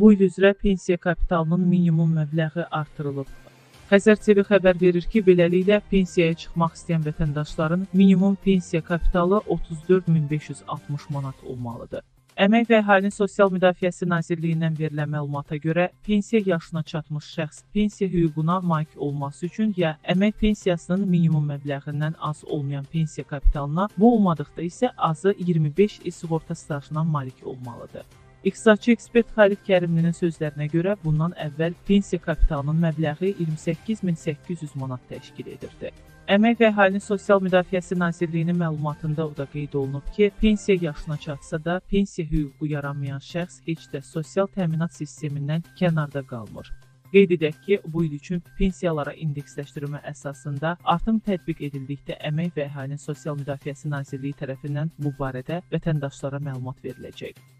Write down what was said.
Bu il üzrə pensiya kapitalının minimum məbləği artırılıb. Xəzər TV xəbər verir ki, beləliklə pensiyaya çıxmaq istəyən vətəndaşların minimum pensiya kapitalı 34560 manat olmalıdır. Əmək və Əhalinin Sosial Müdafiəsi Nazirliyindən verilən məlumata görə, pensiya yaşına çatmış şəxs pensiya hüququna malik olması üçün ya əmək pensiyasının minimum məbləğindən az olmayan pensiya kapitalına, bu olmadıqda isə azı 25 il sığorta stajına malik olmalıdır. İqtisadçı ekspert Xalid Kərimlinin sözlərinə görə, bundan əvvəl pensiya kapitalının məbləği 28800 manat təşkil edirdi. Əmək və Əhalinin Sosial Müdafiəsi Nazirliyinin məlumatında o da qeyd olunub ki, pensiya yaşına çatsa da, pensiya hüququ yaranmayan şəxs heç də sosial təminat sistemindən kənarda qalmır. Qeyd edək ki, bu il üçün pensiyalara indeksləşdirmə əsasında artım tətbiq edildikdə Əmək və Əhalinin Sosial Müdafiəsi Nazirliyi tərəfindən bu barədə vətəndaşlara məlumat veriləcək.